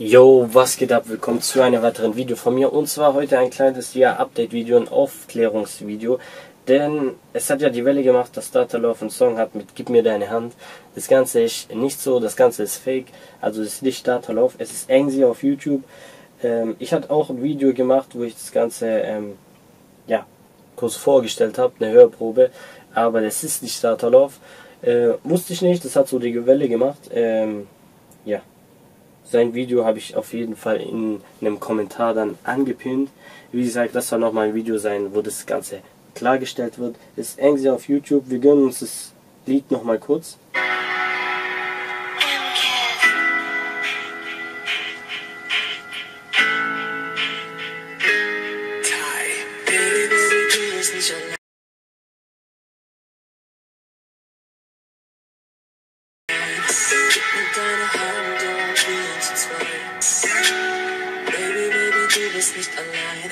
Yo, was geht ab? Willkommen zu einem weiteren Video von mir. Und zwar heute ein kleines ja Update-Video, ein Aufklärungsvideo. Denn es hat ja die Welle gemacht, dass Data Love einen Song hat mit Gib mir deine Hand. Das Ganze ist nicht so, das Ganze ist fake. Also es ist nicht Data Love, es ist Angsi auf YouTube. Ähm, ich hatte auch ein Video gemacht, wo ich das Ganze ähm, ja, kurz vorgestellt habe, eine Hörprobe. Aber das ist nicht Data Love. Äh, wusste ich nicht, das hat so die Welle gemacht. Ähm, ja, sein Video habe ich auf jeden Fall in einem Kommentar dann angepinnt. Wie gesagt, das soll nochmal ein Video sein, wo das Ganze klargestellt wird. Das ist Angsi auf YouTube. Wir gönnen uns das Lied nochmal kurz. deine Hand bist nicht allein.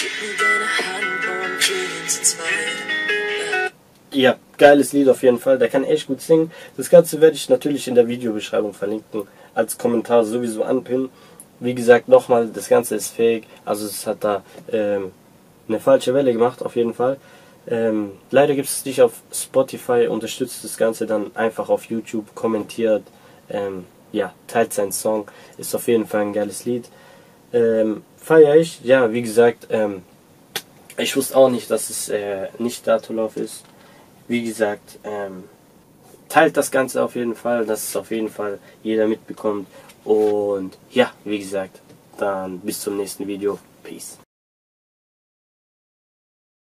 Gib mir deine Hand und wir zu zweit. Ja, geiles Lied auf jeden Fall. Der kann echt gut singen. Das Ganze werde ich natürlich in der Videobeschreibung verlinken. Als Kommentar sowieso anpinnen. Wie gesagt, nochmal, das Ganze ist fake. Also es hat da ähm, eine falsche Welle gemacht, auf jeden Fall. Ähm, leider gibt es nicht auf Spotify, unterstützt das Ganze dann einfach auf YouTube, kommentiert, ähm, ja, teilt seinen Song. Ist auf jeden Fall ein geiles Lied. Ähm, feier ich, ja, wie gesagt, ähm, ich wusste auch nicht, dass es äh, nicht Datulov ist. Wie gesagt, ähm, teilt das Ganze auf jeden Fall, dass es auf jeden Fall jeder mitbekommt. Und ja, wie gesagt, dann bis zum nächsten Video. Peace.